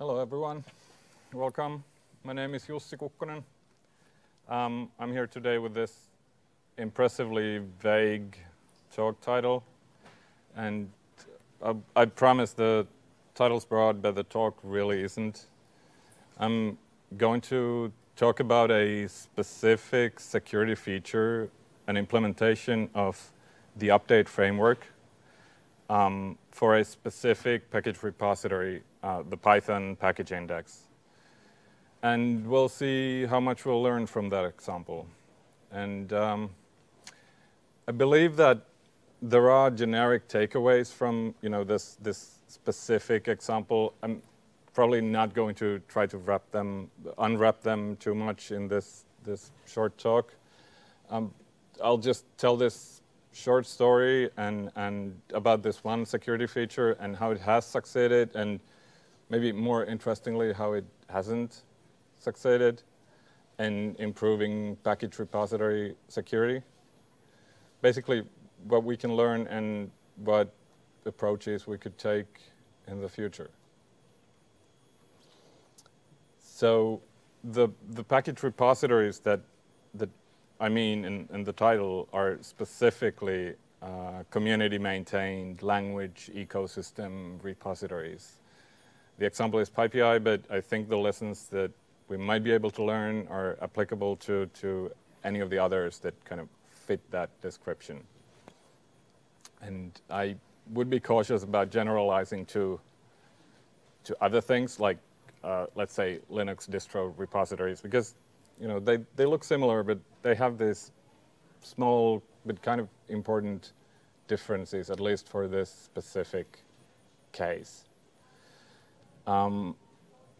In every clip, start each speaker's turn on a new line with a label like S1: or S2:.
S1: Hello, everyone. Welcome. My name is Jussi Kukkonen. Um, I'm here today with this impressively vague talk title, and I, I promise the title's broad, but the talk really isn't. I'm going to talk about a specific security feature, an implementation of the update framework um, for a specific package repository, uh, the Python package index. And we'll see how much we'll learn from that example. And um, I believe that there are generic takeaways from you know this this specific example. I'm probably not going to try to wrap them, unwrap them too much in this this short talk. Um, I'll just tell this short story and and about this one security feature and how it has succeeded, and maybe more interestingly how it hasn't succeeded in improving package repository security. Basically, what we can learn and what approaches we could take in the future. So the, the package repositories that, that I mean in, in the title are specifically uh, community maintained language ecosystem repositories. The example is PyPI, but I think the lessons that we might be able to learn are applicable to, to any of the others that kind of fit that description. And I would be cautious about generalizing to, to other things like, uh, let's say, Linux distro repositories, because you know, they, they look similar, but they have these small but kind of important differences, at least for this specific case. Um,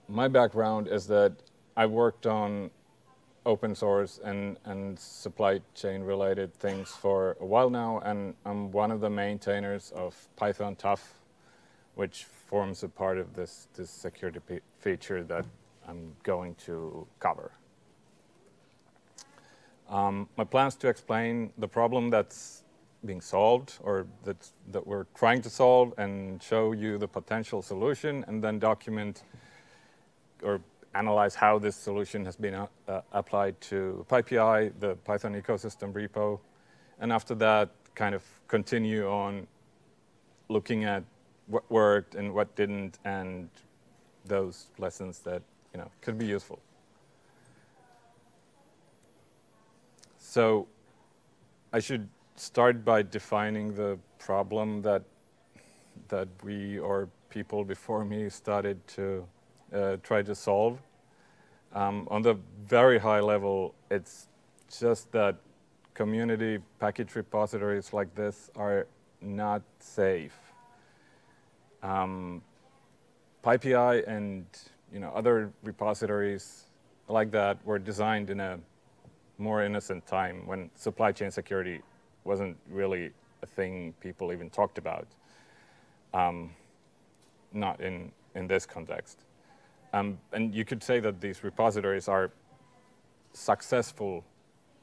S1: my background is that I worked on open source and, and supply chain related things for a while now, and I'm one of the maintainers of Python TUF, which forms a part of this, this security feature that I'm going to cover. Um, my plans to explain the problem that's being solved or that's, that we're trying to solve and show you the potential solution and then document or analyze how this solution has been uh, uh, applied to PyPI, the Python ecosystem repo, and after that, kind of continue on looking at what worked and what didn't, and those lessons that you know could be useful. So I should start by defining the problem that that we or people before me started to uh, try to solve. Um, on the very high level, it's just that community package repositories like this are not safe. Um, PyPI and you know other repositories like that were designed in a more innocent time when supply chain security wasn't really a thing people even talked about. Um, not in in this context. Um, and you could say that these repositories are successful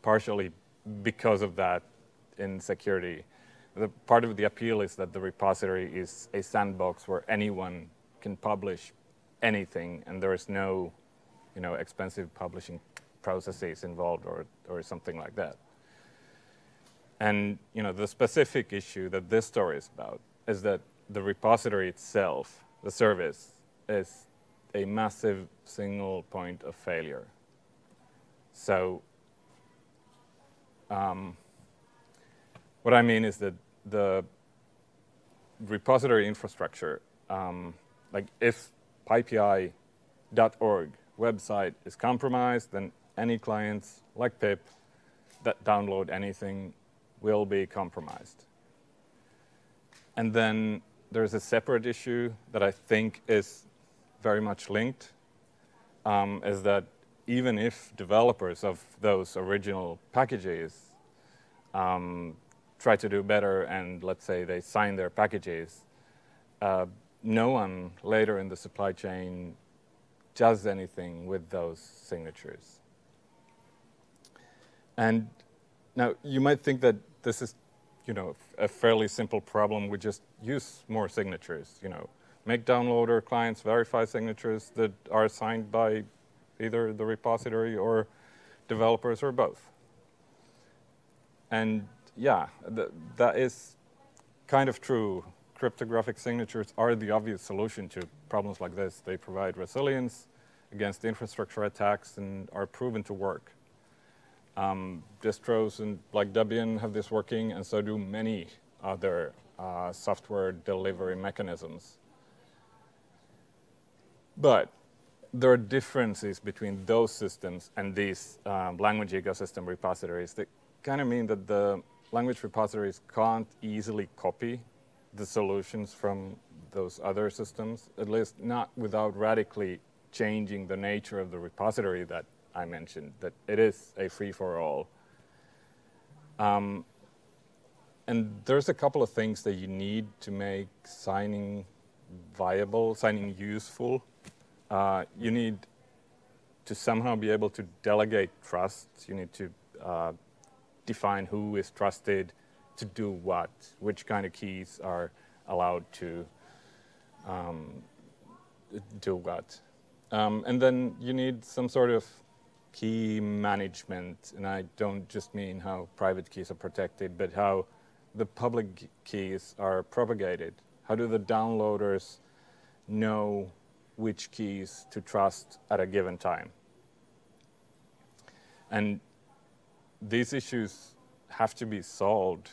S1: partially because of that in security. The part of the appeal is that the repository is a sandbox where anyone can publish anything and there is no you know, expensive publishing processes involved or, or something like that. And you know, the specific issue that this story is about is that the repository itself, the service, is a massive single point of failure. So um, what I mean is that the repository infrastructure, um, like if pypi.org website is compromised, then any clients like pip that download anything will be compromised. And then there's a separate issue that I think is very much linked um, is that even if developers of those original packages um, try to do better and let's say they sign their packages, uh, no one later in the supply chain does anything with those signatures. And now you might think that this is, you know, a fairly simple problem. We just use more signatures, you know, make downloader clients verify signatures that are signed by either the repository or developers or both. And yeah, th that is kind of true. Cryptographic signatures are the obvious solution to problems like this. They provide resilience against infrastructure attacks and are proven to work. Um, distros and like Debian have this working, and so do many other uh, software delivery mechanisms. But there are differences between those systems and these um, language ecosystem repositories that kind of mean that the language repositories can't easily copy the solutions from those other systems, at least not without radically changing the nature of the repository that I mentioned, that it is a free-for-all. Um, and there's a couple of things that you need to make signing viable, signing useful. Uh, you need to somehow be able to delegate trust. You need to uh, define who is trusted to do what, which kind of keys are allowed to um, do what. Um, and then you need some sort of key management, and I don't just mean how private keys are protected, but how the public keys are propagated. How do the downloaders know which keys to trust at a given time? And these issues have to be solved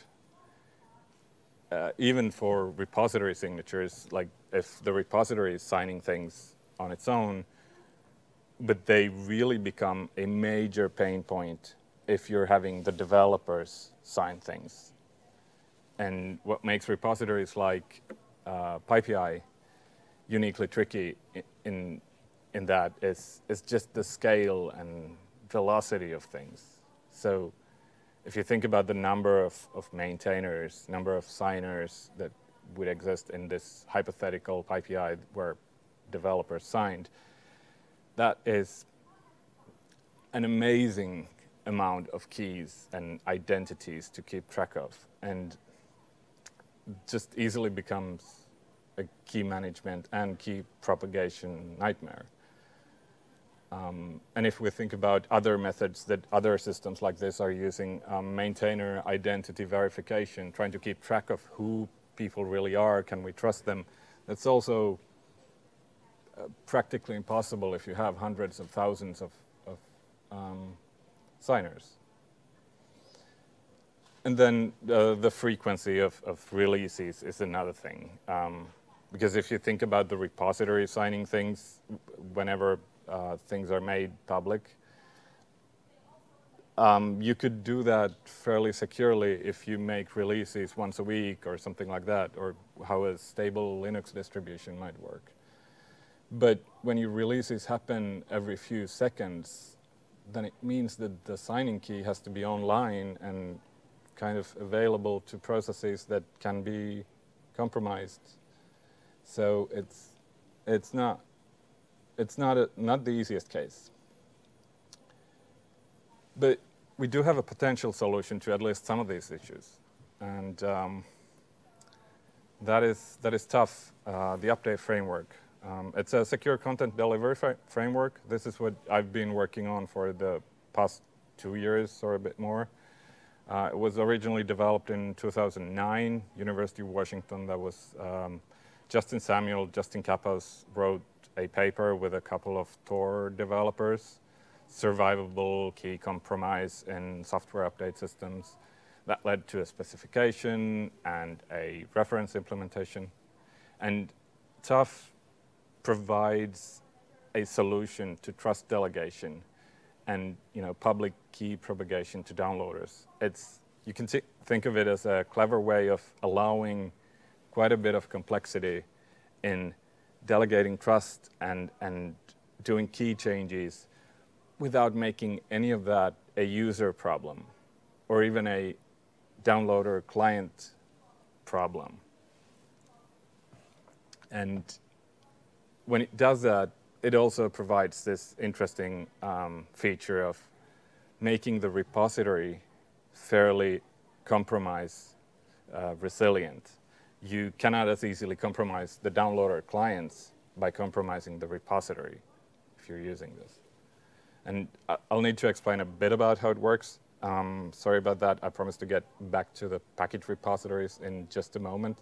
S1: uh, even for repository signatures, like if the repository is signing things on its own, but they really become a major pain point if you're having the developers sign things. And what makes repositories like uh, PyPI uniquely tricky in, in that is, is just the scale and velocity of things. So if you think about the number of, of maintainers, number of signers that would exist in this hypothetical PyPI where developers signed, that is an amazing amount of keys and identities to keep track of and just easily becomes a key management and key propagation nightmare. Um, and if we think about other methods that other systems like this are using, um, maintainer identity verification, trying to keep track of who people really are, can we trust them, that's also practically impossible if you have hundreds of thousands of, of um, signers. And then uh, the frequency of, of, releases is another thing. Um, because if you think about the repository signing things, whenever uh, things are made public. Um, you could do that fairly securely if you make releases once a week or something like that, or how a stable Linux distribution might work. But when your releases happen every few seconds, then it means that the signing key has to be online and kind of available to processes that can be compromised. So it's, it's not it's not, a, not the easiest case. But we do have a potential solution to at least some of these issues. And um, that, is, that is TUF, uh, the update framework. Um, it's a secure content delivery framework. This is what I've been working on for the past two years or a bit more. Uh, it was originally developed in 2009, University of Washington. That was um, Justin Samuel, Justin Cappos wrote a paper with a couple of Tor developers, survivable key compromise in software update systems. That led to a specification and a reference implementation. And TUF provides a solution to trust delegation and you know, public key propagation to downloaders. It's, you can think of it as a clever way of allowing quite a bit of complexity in delegating trust and, and doing key changes without making any of that a user problem or even a downloader client problem. And when it does that, it also provides this interesting um, feature of making the repository fairly compromise uh, resilient you cannot as easily compromise the downloader clients by compromising the repository if you're using this. And I'll need to explain a bit about how it works. Um, sorry about that. I promise to get back to the package repositories in just a moment.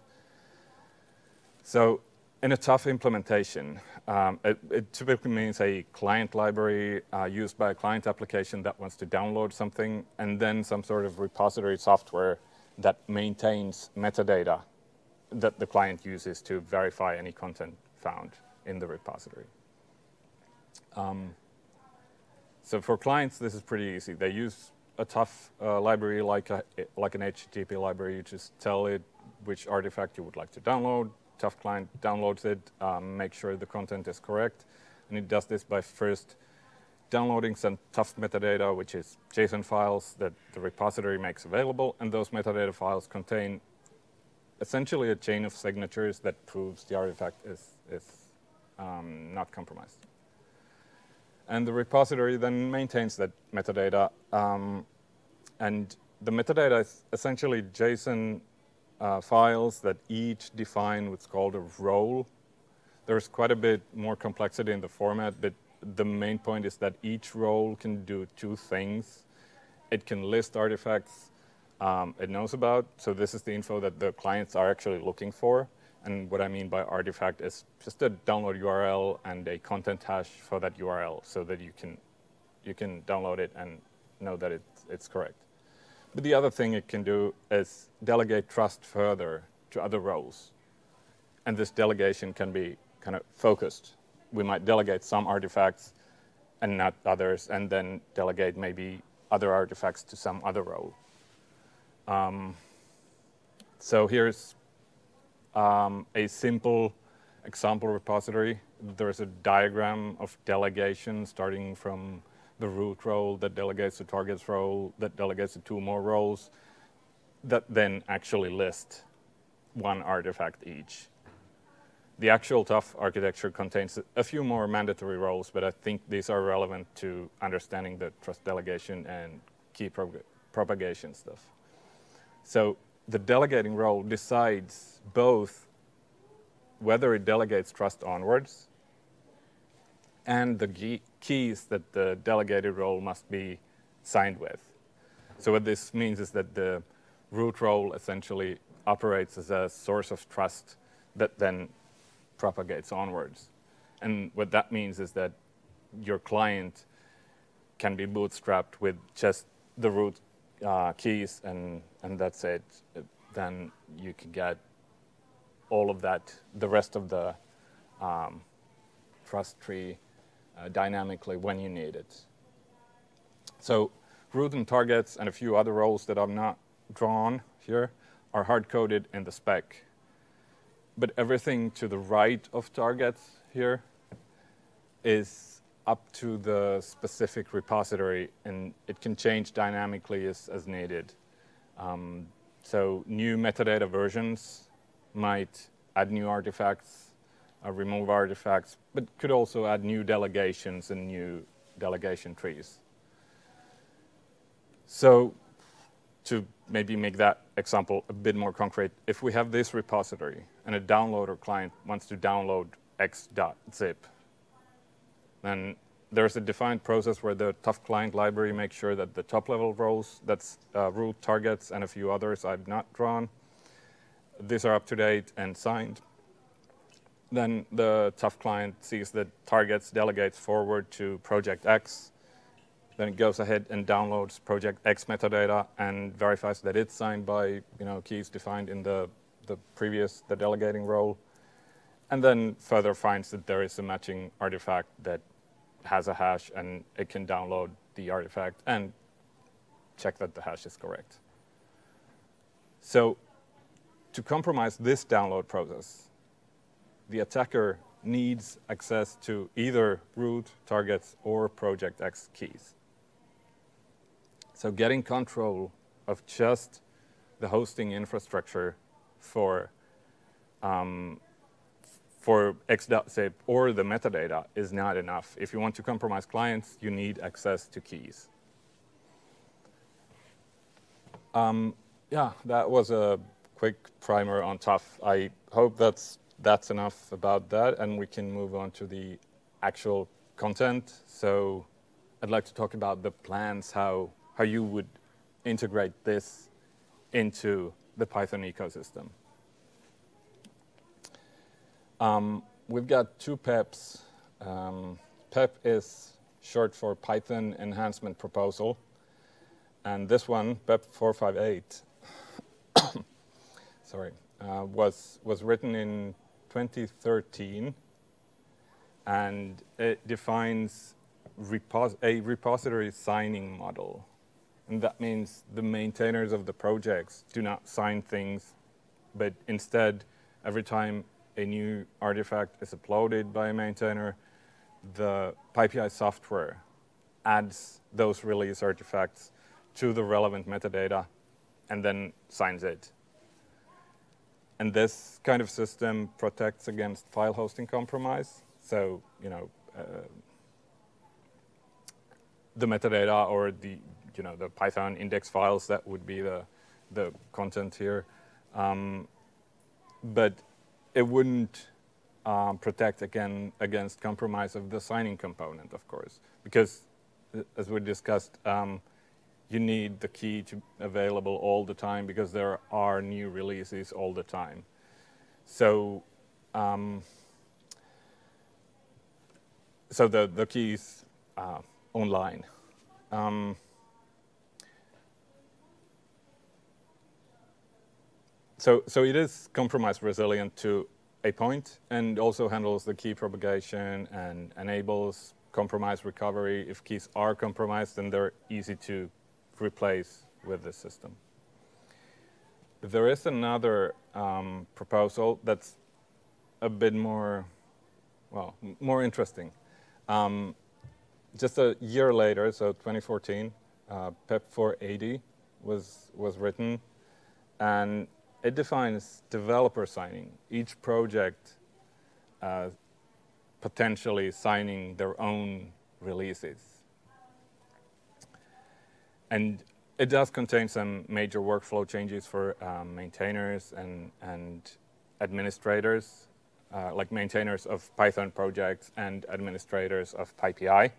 S1: So in a TUF implementation, um, it, it, typically means a client library uh, used by a client application that wants to download something, and then some sort of repository software that maintains metadata that the client uses to verify any content found in the repository. Um, so for clients, this is pretty easy. They use a TUF uh, library like, a, like an HTTP library. You just tell it which artifact you would like to download. TUF client downloads it, um, make sure the content is correct. And it does this by first downloading some TUF metadata, which is JSON files that the repository makes available. And those metadata files contain essentially a chain of signatures that proves the artifact is, is um, not compromised. And the repository then maintains that metadata. Um, and the metadata is essentially JSON uh, files that each define what's called a role. There's quite a bit more complexity in the format, but the main point is that each role can do two things. It can list artifacts um, it knows about, so this is the info that the clients are actually looking for. And what I mean by artifact is just a download URL and a content hash for that URL so that you can, you can download it and know that it's, it's correct. But the other thing it can do is delegate trust further to other roles. And this delegation can be kind of focused. We might delegate some artifacts and not others, and then delegate maybe other artifacts to some other role. Um, so here's um, a simple example repository. There's a diagram of delegation starting from the root role that delegates the targets role, that delegates to two more roles, that then actually list one artifact each. The actual TUF architecture contains a few more mandatory roles, but I think these are relevant to understanding the trust delegation and key propagation stuff. So the delegating role decides both whether it delegates trust onwards and the keys that the delegated role must be signed with. So what this means is that the root role essentially operates as a source of trust that then propagates onwards. And what that means is that your client can be bootstrapped with just the root uh, keys and, and that's it. Then you can get all of that, the rest of the um, trust tree uh, dynamically when you need it. So root and targets and a few other roles that I've not drawn here are hard-coded in the spec. But everything to the right of targets here is up to the specific repository, and it can change dynamically as, as needed. Um, so new metadata versions might add new artifacts, remove artifacts, but could also add new delegations and new delegation trees. So to maybe make that example a bit more concrete, if we have this repository and a downloader client wants to download x.zip, then there's a defined process where the TUF client library makes sure that the top level roles, that's uh, root targets and a few others I've not drawn, these are up to date and signed then the TUF client sees that targets delegates forward to project X. Then it goes ahead and downloads project X metadata and verifies that it's signed by you know keys defined in the, the previous, the delegating role. And then further finds that there is a matching artifact that has a hash and it can download the artifact and check that the hash is correct. So to compromise this download process, the attacker needs access to either root, targets, or project X keys. So getting control of just the hosting infrastructure for um, for x.zip or the metadata is not enough. If you want to compromise clients, you need access to keys. Um, yeah, that was a quick primer on TUF. I hope that's that's enough about that, and we can move on to the actual content. So I'd like to talk about the plans, how how you would integrate this into the Python ecosystem. Um, we've got two PEPs. Um, PEP is short for Python Enhancement Proposal, and this one, PEP 458, sorry, uh, was was written in 2013, and it defines repos a repository signing model. And that means the maintainers of the projects do not sign things, but instead, every time a new artifact is uploaded by a maintainer, the PyPI software adds those release artifacts to the relevant metadata and then signs it. And this kind of system protects against file hosting compromise. So, you know, uh, the metadata or the, you know, the Python index files, that would be the, the content here. Um, but it wouldn't um, protect again against compromise of the signing component, of course, because uh, as we discussed, um, you need the key to available all the time because there are new releases all the time. So, um, so the the key is uh, online. Um, so so it is compromise resilient to a point and also handles the key propagation and enables compromise recovery. If keys are compromised, then they're easy to replace with the system. There is another um, proposal that's a bit more, well, more interesting. Um, just a year later, so 2014, uh, PEP 480 was was written, and it defines developer signing. Each project uh, potentially signing their own releases. And it does contain some major workflow changes for um, maintainers and, and administrators, uh, like maintainers of Python projects and administrators of PyPI.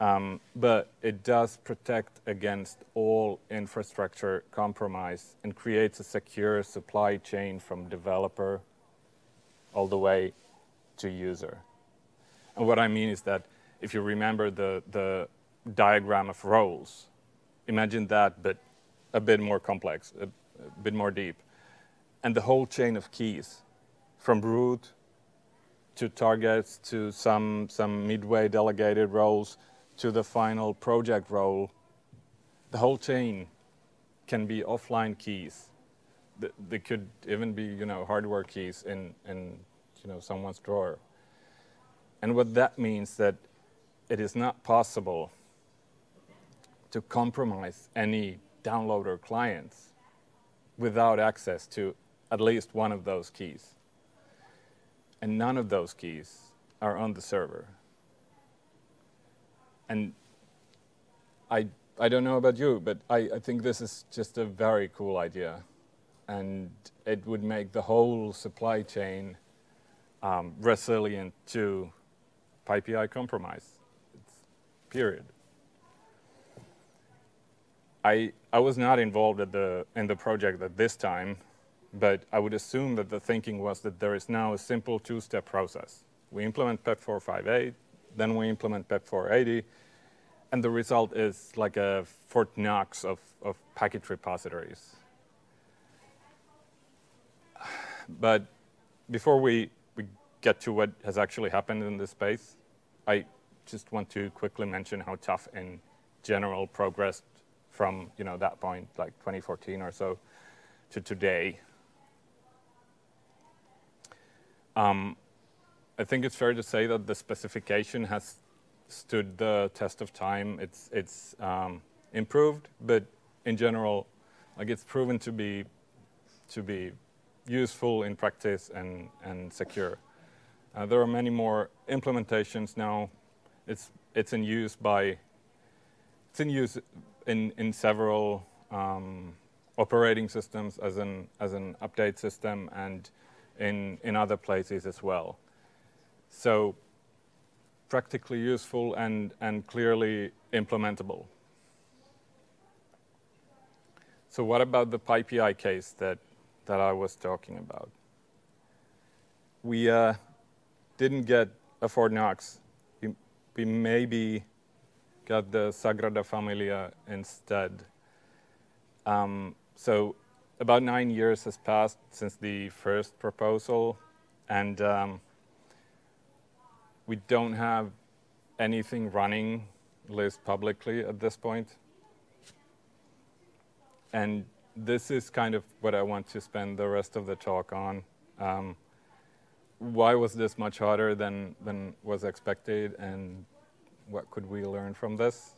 S1: Um, but it does protect against all infrastructure compromise and creates a secure supply chain from developer all the way to user. And what I mean is that if you remember the, the diagram of roles, imagine that, but a bit more complex, a, a bit more deep. And the whole chain of keys, from root to targets to some, some midway delegated roles to the final project role, the whole chain can be offline keys. They could even be, you know, hardware keys in, in you know, someone's drawer. And what that means that it is not possible to compromise any downloader clients without access to at least one of those keys. And none of those keys are on the server. And I, I don't know about you, but I, I think this is just a very cool idea. And it would make the whole supply chain um, resilient to PyPI compromise. It's period. I, I was not involved the, in the project at this time, but I would assume that the thinking was that there is now a simple two-step process. We implement PEP 458, then we implement PEP 480, and the result is like a Fort Knox of, of package repositories. But before we, we get to what has actually happened in this space, I just want to quickly mention how TUF in general progressed from you know that point, like 2014 or so, to today. Um, I think it's fair to say that the specification has stood the test of time. It's it's um, improved, but in general, like it's proven to be to be useful in practice and and secure. Uh, there are many more implementations now. It's it's in use by it's in use in in several um, operating systems as an, as an update system and in, in other places as well. So practically useful and, and clearly implementable. So what about the PyPI case that, that I was talking about? We uh, didn't get a Fort Knox. We, we maybe got the Sagrada Familia instead. Um, so about nine years has passed since the first proposal, and um, we don't have anything running list publicly at this point. And this is kind of what I want to spend the rest of the talk on. Um, why was this much harder than, than was expected, and what could we learn from this?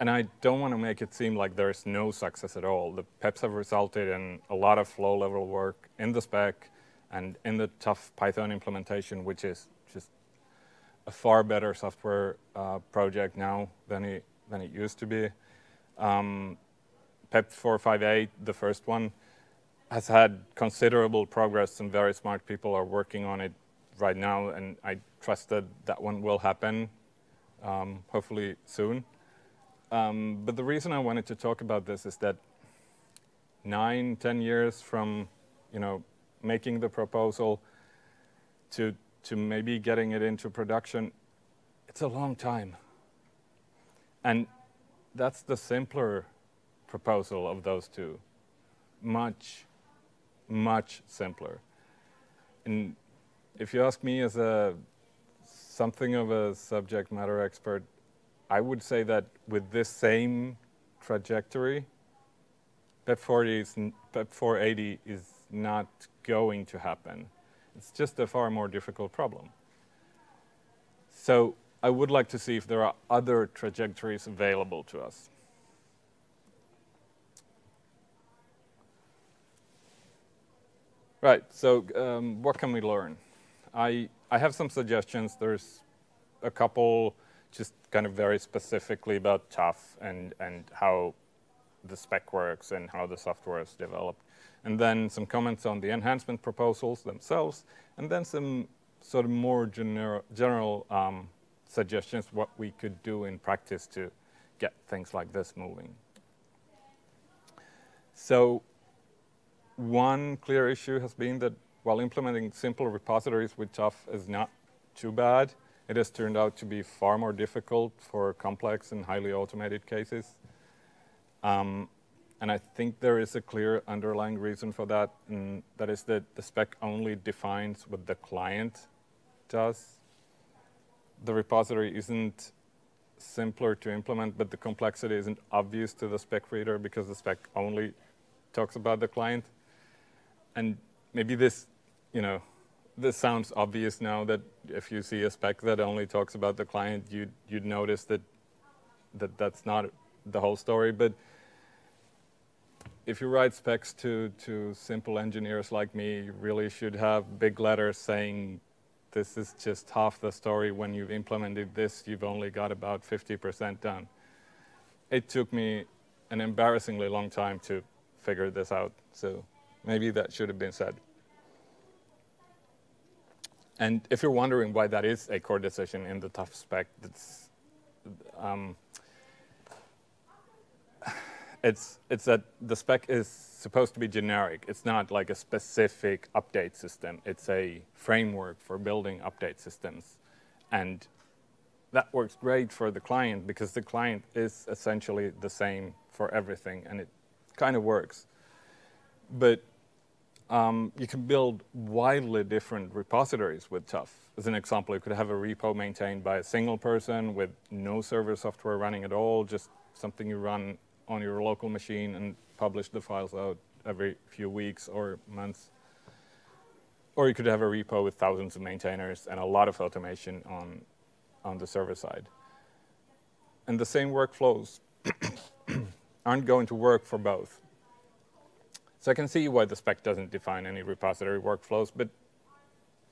S1: And I don't want to make it seem like there's no success at all. The PEPs have resulted in a lot of low-level work in the spec and in the TUF Python implementation, which is just a far better software uh, project now than it, than it used to be. Um, PEP 458, the first one, has had considerable progress and very smart people are working on it right now, and I trust that that one will happen, um, hopefully soon. Um, but the reason I wanted to talk about this is that nine, ten years from, you know, making the proposal to to maybe getting it into production, it's a long time. And that's the simpler proposal of those two. Much, much simpler. And if you ask me as a something of a subject matter expert, I would say that with this same trajectory, PEP 40 is, PEP 480 is not going to happen. It's just a far more difficult problem. So I would like to see if there are other trajectories available to us. Right, so um, what can we learn? I, I have some suggestions. There's a couple just kind of very specifically about TUF and, and how the spec works and how the software is developed. And then some comments on the enhancement proposals themselves, and then some sort of more gener general um, suggestions what we could do in practice to get things like this moving. So one clear issue has been that while implementing simple repositories with TUF is not too bad, it has turned out to be far more difficult for complex and highly automated cases. Um, and I think there is a clear underlying reason for that, and that is that the spec only defines what the client does. The repository isn't simpler to implement, but the complexity isn't obvious to the spec reader because the spec only talks about the client. And maybe this, you know, this sounds obvious now that if you see a spec that only talks about the client, you'd, you'd notice that, that that's not the whole story. But if you write specs to, to simple engineers like me, you really should have big letters saying this is just half the story. When you've implemented this, you've only got about 50% done. It took me an embarrassingly long time to figure this out. So maybe that should have been said. And if you're wondering why that is a core decision in the TUF spec, um, it's, it's that the spec is supposed to be generic. It's not like a specific update system. It's a framework for building update systems. And that works great for the client because the client is essentially the same for everything, and it kind of works. But um, you can build widely different repositories with TUF. As an example, you could have a repo maintained by a single person with no server software running at all, just something you run on your local machine and publish the files out every few weeks or months. Or you could have a repo with thousands of maintainers and a lot of automation on, on the server side. And the same workflows aren't going to work for both. So I can see why the spec doesn't define any repository workflows, but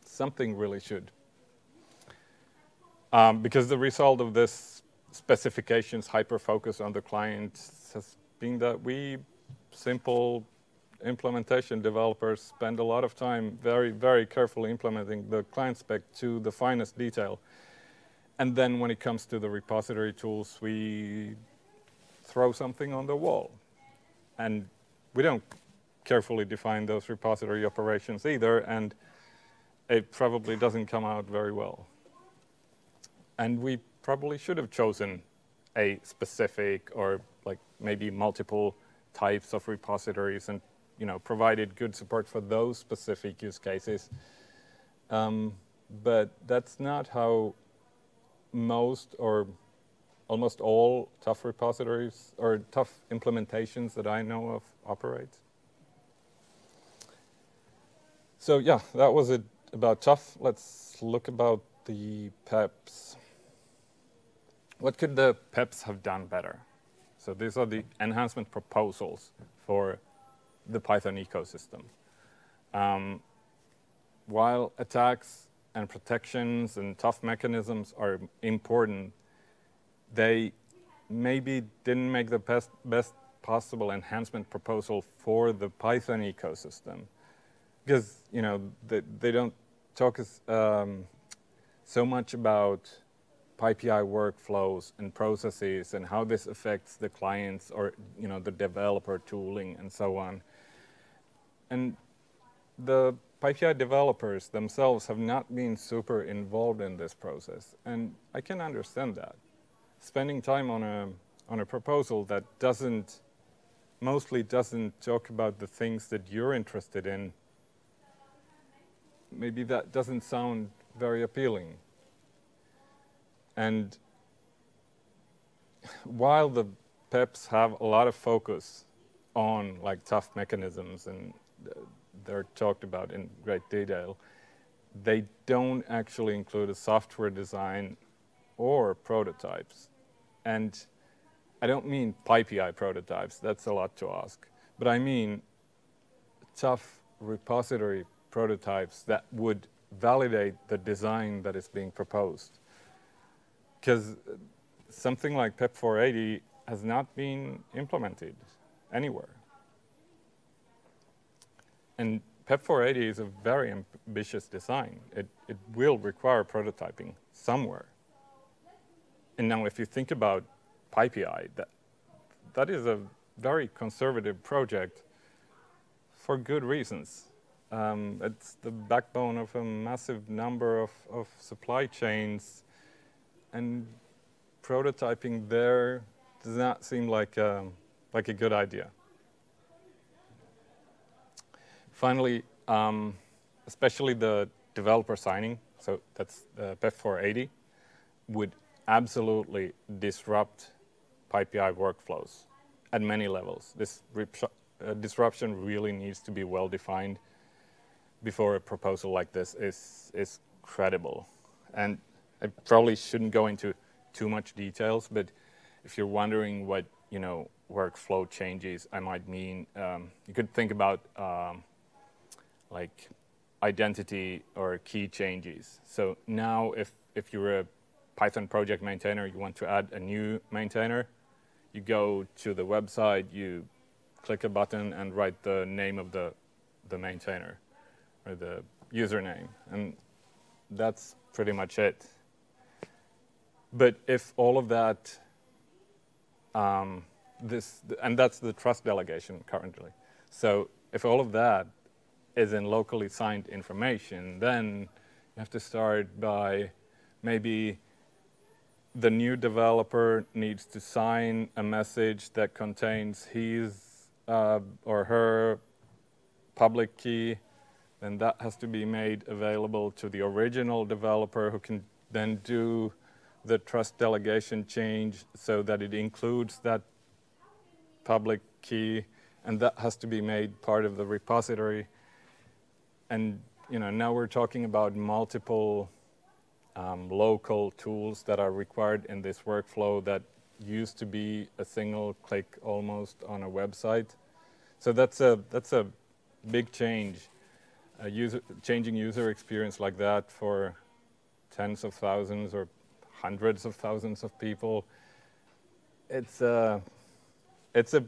S1: something really should. Um, because the result of this specifications hyper-focus on the client has been that we simple implementation developers spend a lot of time very, very carefully implementing the client spec to the finest detail. And then when it comes to the repository tools, we throw something on the wall. And we don't carefully define those repository operations either, and it probably doesn't come out very well. And we probably should have chosen a specific or like maybe multiple types of repositories and you know provided good support for those specific use cases. Um, but that's not how most or almost all TUF repositories or TUF implementations that I know of operate. So yeah, that was it about TUF. Let's look about the PEPs. What could the PEPs have done better? So these are the enhancement proposals for the Python ecosystem. Um, while attacks and protections and TUF mechanisms are important, they maybe didn't make the best, best possible enhancement proposal for the Python ecosystem. Because, you know, they, they don't talk as, um, so much about PyPI workflows and processes and how this affects the clients or, you know, the developer tooling and so on. And the PyPI developers themselves have not been super involved in this process. And I can understand that. Spending time on a, on a proposal that doesn't, mostly doesn't talk about the things that you're interested in, maybe that doesn't sound very appealing. And while the PEPs have a lot of focus on like TUF mechanisms and they're talked about in great detail, they don't actually include a software design or prototypes. And I don't mean PyPI prototypes, that's a lot to ask. But I mean TUF repository prototypes that would validate the design that is being proposed. Because something like PEP 480 has not been implemented anywhere. And PEP 480 is a very ambitious design. It, it will require prototyping somewhere. And now if you think about PyPI, that, that is a very conservative project for good reasons. Um, it's the backbone of a massive number of, of supply chains, and prototyping there does not seem like, um, like a good idea. Finally, um, especially the developer signing, so that's uh, PEP 480, would absolutely disrupt PyPI workflows at many levels. This uh, disruption really needs to be well defined before a proposal like this is, is credible. And I probably shouldn't go into too much details, but if you're wondering what you know workflow changes I might mean, um, you could think about um, like identity or key changes. So now if, if you're a Python project maintainer, you want to add a new maintainer, you go to the website, you click a button and write the name of the, the maintainer or the username. And that's pretty much it. But if all of that, um, this, and that's the trust delegation currently. So if all of that is in locally signed information, then you have to start by maybe the new developer needs to sign a message that contains his uh, or her public key, then that has to be made available to the original developer who can then do the trust delegation change so that it includes that public key, and that has to be made part of the repository and you know, now we're talking about multiple um, local tools that are required in this workflow that used to be a single click almost on a website. So that's a, that's a big change. A user, changing user experience like that for tens of thousands or hundreds of thousands of people, it's a, it's a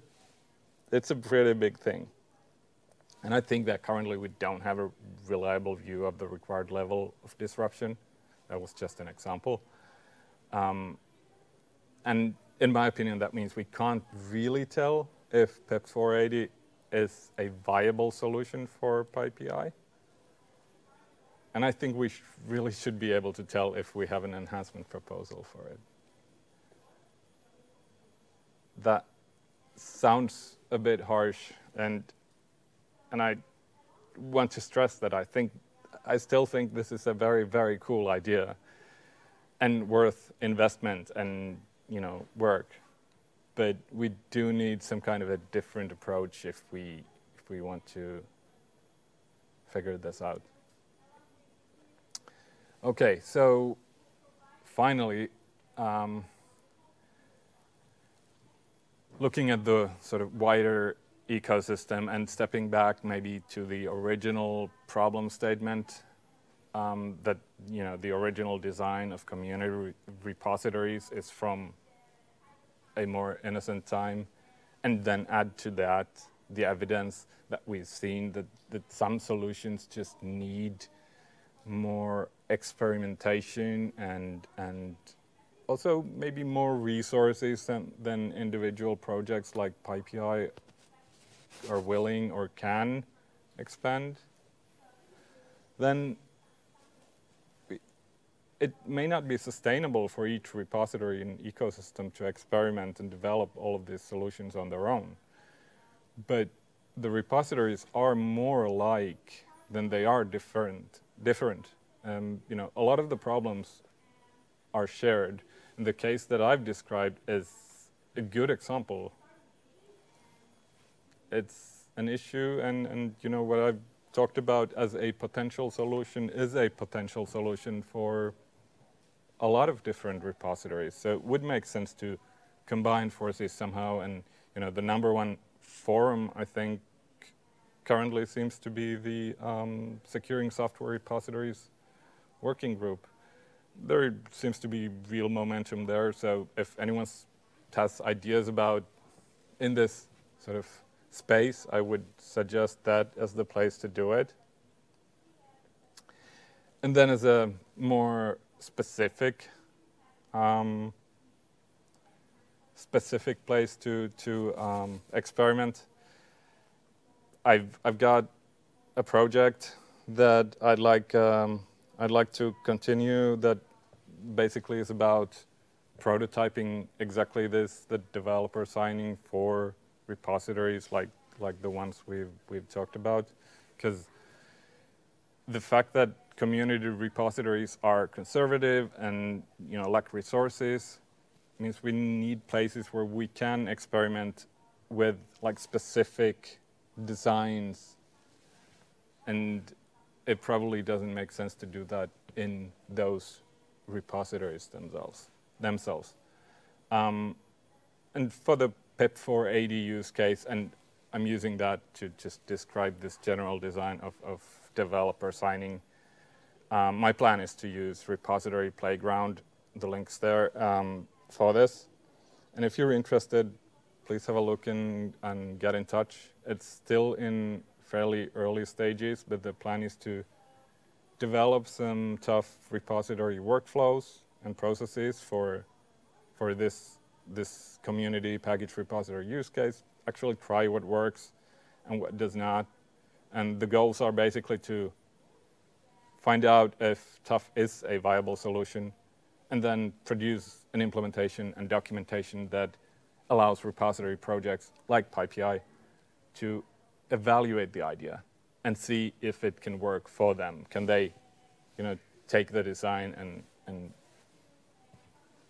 S1: it's a pretty big thing. And I think that currently we don't have a reliable view of the required level of disruption. That was just an example. Um, and in my opinion, that means we can't really tell if PEP 480 is a viable solution for PyPI. And I think we sh really should be able to tell if we have an enhancement proposal for it. That sounds a bit harsh, and and I want to stress that I think I still think this is a very very cool idea, and worth investment and you know work. But we do need some kind of a different approach if we if we want to figure this out. Okay, so finally. Um, looking at the sort of wider ecosystem and stepping back maybe to the original problem statement um, that you know the original design of community re repositories is from a more innocent time and then add to that the evidence that we've seen that, that some solutions just need more experimentation and and also maybe more resources than, than individual projects like PyPI are willing or can expand, then it may not be sustainable for each repository and ecosystem to experiment and develop all of these solutions on their own. But the repositories are more alike than they are different. different. Um, you know, a lot of the problems are shared, And the case that I've described is a good example. It's an issue, and, and you know what I've talked about as a potential solution is a potential solution for a lot of different repositories. So it would make sense to combine forces somehow. And you know, the number one forum, I think, currently seems to be the um, Securing Software Repositories Working Group there seems to be real momentum there. So if anyone has ideas about in this sort of space, I would suggest that as the place to do it. And then as a more specific um, specific place to to um, experiment. I've I've got a project that I'd like um, I'd like to continue that basically is about prototyping exactly this, the developer signing for repositories like like the ones we've we've talked about, because the fact that community repositories are conservative and you know lack resources means we need places where we can experiment with like specific designs and it probably doesn't make sense to do that in those repositories themselves. themselves. Um, and for the PEP 480 use case, and I'm using that to just describe this general design of, of developer signing. Um, my plan is to use repository playground, the links there, um, for this. And if you're interested, please have a look in and get in touch. It's still in fairly early stages, but the plan is to develop some TUF repository workflows and processes for, for this, this community package repository use case, actually try what works and what does not. And the goals are basically to find out if TUF is a viable solution and then produce an implementation and documentation that allows repository projects like PyPI to evaluate the idea and see if it can work for them. Can they, you know, take the design and, and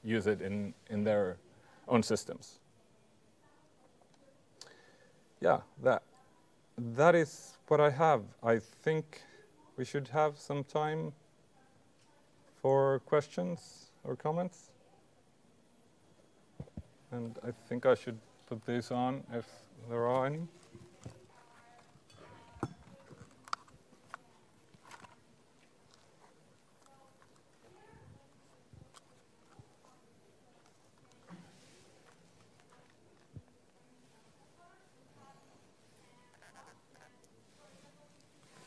S1: use it in, in their own systems? Yeah, that, that is what I have. I think we should have some time for questions or comments. And I think I should put these on if there are any.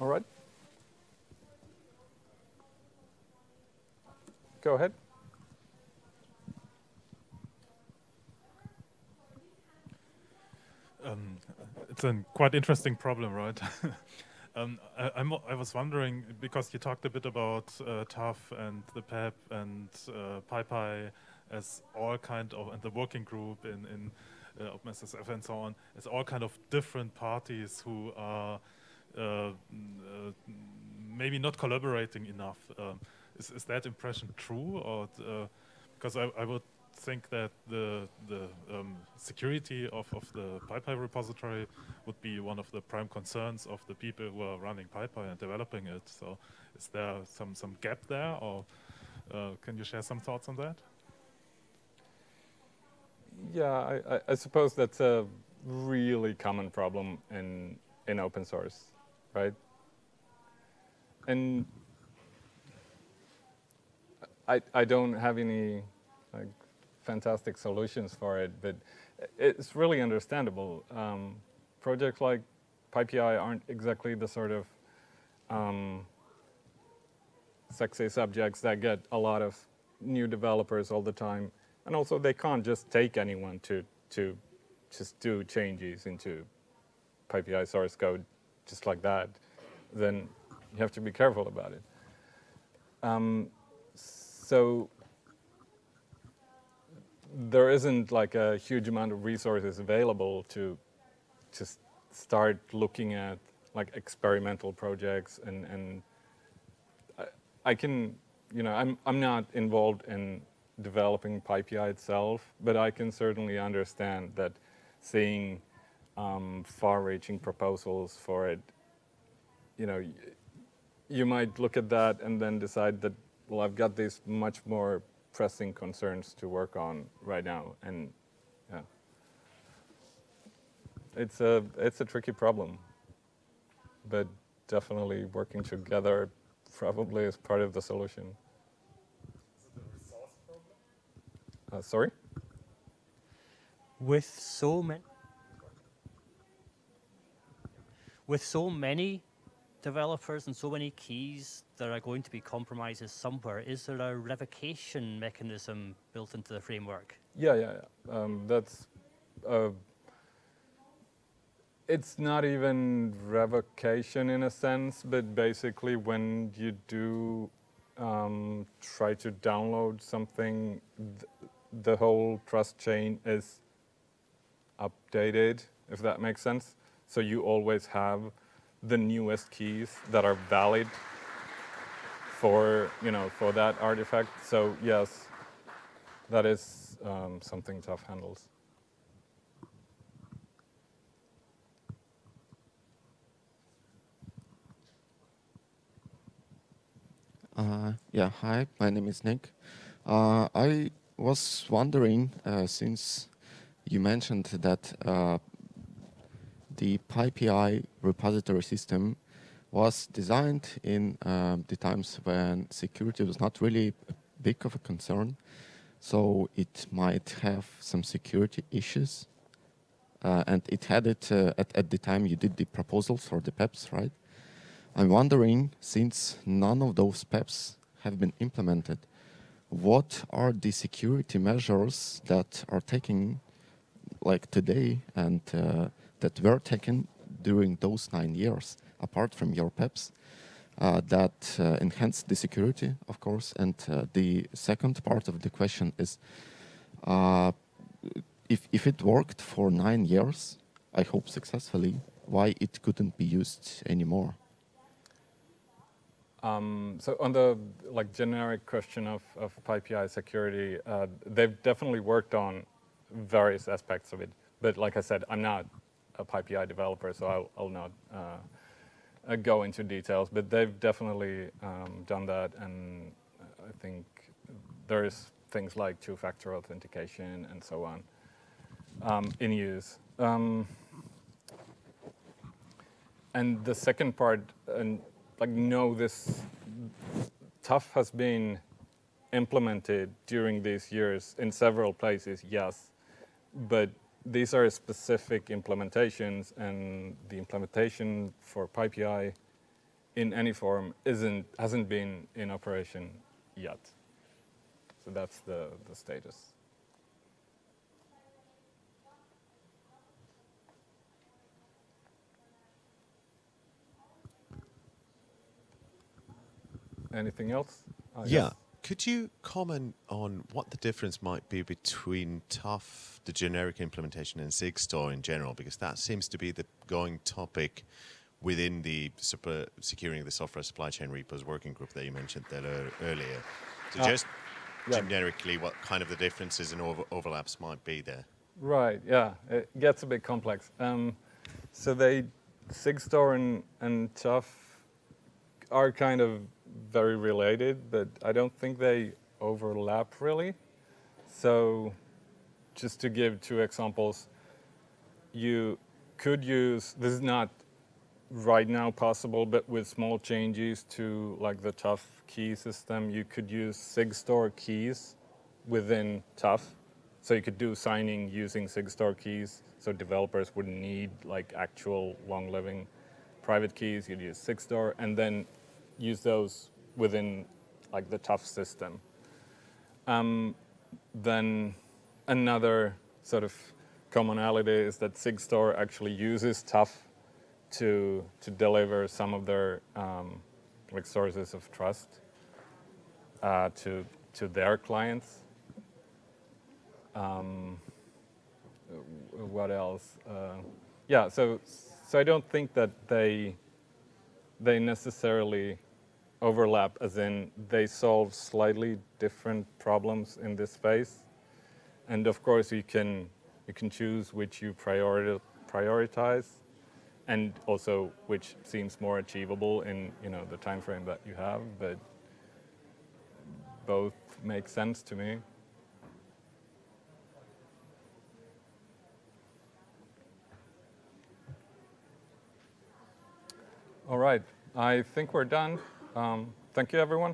S1: All right. Go ahead.
S2: Um, it's a quite interesting problem, right? um, I, I, was wondering because you talked a bit about uh, TUF and the PEP and uh, PyPI as all kind of and the working group in in uh, OpenSSF and so on as all kind of different parties who are uh, uh, maybe not collaborating enough. Um, is, is that impression true, or uh, because I, I would think that the the um, security of, of the PyPI repository would be one of the prime concerns of the people who are running PyPI and developing it. So, is there some some gap there, or uh, can you share some thoughts on that?
S1: Yeah, I, I, I suppose that's a really common problem in in open source, right? And I I don't have any like fantastic solutions for it, but it's really understandable. Um, projects like PyPI aren't exactly the sort of um, sexy subjects that get a lot of new developers all the time. And also they can't just take anyone to, to just do changes into PyPI source code just like that. Then you have to be careful about it. Um, so there isn't like a huge amount of resources available to just start looking at like experimental projects and and I, I can you know I'm I'm not involved in developing PyPI itself, but I can certainly understand that seeing um, far-reaching proposals for it, you know, you might look at that and then decide that well I've got these much more pressing concerns to work on right now, and yeah, it's a it's a tricky problem, but definitely working together probably is part of the solution. Uh, sorry.
S3: With so many, with so many developers and so many keys there are going to be compromises somewhere. Is there a revocation mechanism built into the framework?
S1: Yeah, yeah, yeah. Um, that's. Uh, it's not even revocation in a sense, but basically when you do um, try to download something, th the whole trust chain is updated, if that makes sense. So you always have the newest keys that are valid for you know for that artifact. So yes, that is um, something TUF handles.
S4: Uh, yeah, hi, my name is Nick. Uh, I was wondering, uh, since you mentioned that uh, the PyPI repository system was designed in um, the times when security was not really a big of a concern. So it might have some security issues. Uh, and it had it uh, at, at the time you did the proposals for the PEPs, right? I'm wondering, since none of those PEPs have been implemented, what are the security measures that are taken like today and uh, that were taken during those nine years, apart from your PEPs, uh, that uh, enhance the security, of course. And uh, the second part of the question is, uh, if, if it worked for nine years, I hope successfully, why it couldn't be used anymore?
S1: Um, so on the like generic question of, of PyPI security, uh, they've definitely worked on various aspects of it. But like I said, I'm not a PyPI developer, so I'll, I'll not uh, go into details. But they've definitely um, done that, and I think there's things like two-factor authentication and so on um, in use. Um, and the second part, and like no, this TUF has been implemented during these years in several places, yes, but these are specific implementations, and the implementation for PyPI in any form isn't hasn't been in operation yet. So that's the, the status. Anything else? I
S5: Yeah.
S1: guess?
S5: Could you comment on what the difference might be between TUF, the generic implementation, and SigStore in general? Because that seems to be the going topic within the super securing the software supply chain repos working group that you mentioned that ear- earlier. So
S1: Ah,
S5: just
S1: yeah.
S5: generically, what kind of the differences and over- overlaps might be there?
S1: Right, yeah, it gets a bit complex. Um, so they, SigStore and, and TUF are kind of very related, but I don't think they overlap really. So just to give two examples, you could use, this is not right now possible, but with small changes to like the TUF key system, you could use SigStore keys within TUF. So you could do signing using SigStore keys, so developers wouldn't need like actual long-living private keys. You'd use SigStore and then use those within like the TUF system. Um, then another sort of commonality is that SigStore actually uses TUF to to deliver some of their um, like sources of trust uh, to to their clients. Um, what else? Uh, yeah, so so I don't think that they they necessarily overlap, as in they solve slightly different problems in this space, and of course you can you can choose which you priori- prioritize, and also which seems more achievable in you know the time frame that you have, but both make sense to me. All right, I think we're done. Um, thank you, everyone.